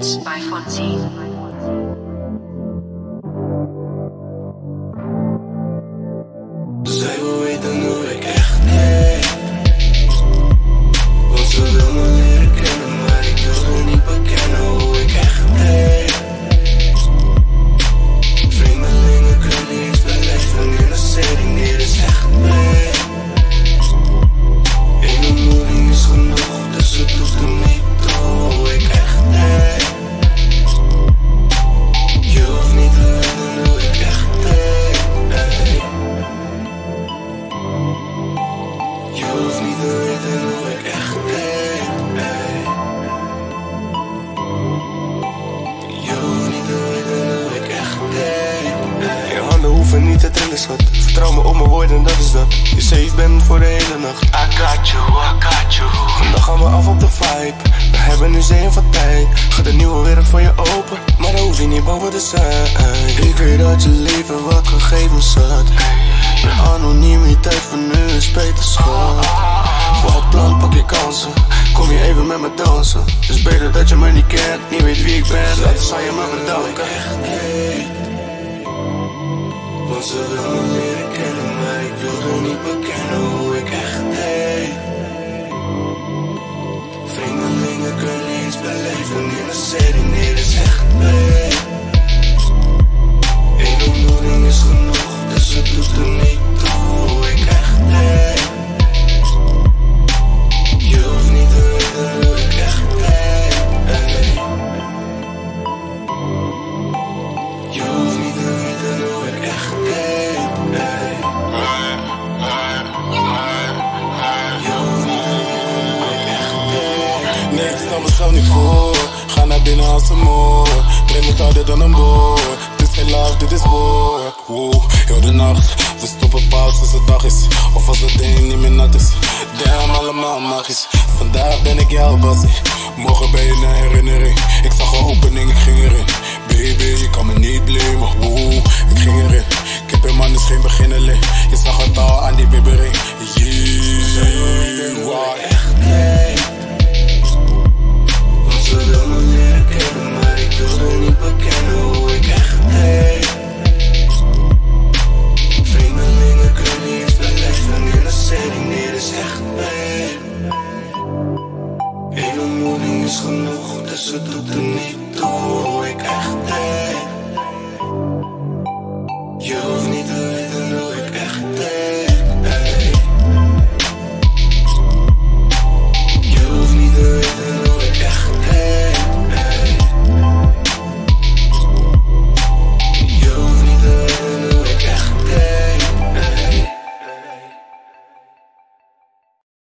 Beats by Fonzie. Zij wil weten hoeven niet te trillen, schat. Vertrouw me op mijn woorden, dat is dat. Je safe bent voor de hele nacht. I got you, I got you. Vandaag gaan we af op de vibe. We hebben nu zee van tijd. Gaat een nieuwe wereld voor je open. Maar dan hoef je niet boven te zijn. Ik weet dat je leven wat gegeven zat. Je anonimiteit van nu is beter schat. Voor het plan pak je kansen. Kom je even met me dansen. Het is beter dat je me niet kent, niet weet wie ik ben. Later zal je me bedanken. Once a little ik stel mezelf niet voor. Ga naar binnen als een moor. Train me harder dan een boor. Dit is love, dit is war. Wow, heel de nacht. We stoppen pas als het dag is. Of als het ding niet meer nat is. Damn, allemaal magisch. Vandaag ben ik jouw bassie. Morgen ben je een herinnering. Ik zag een genoeg, dis 'n doel te nie toe.